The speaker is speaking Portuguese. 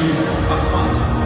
Steve Ahmad.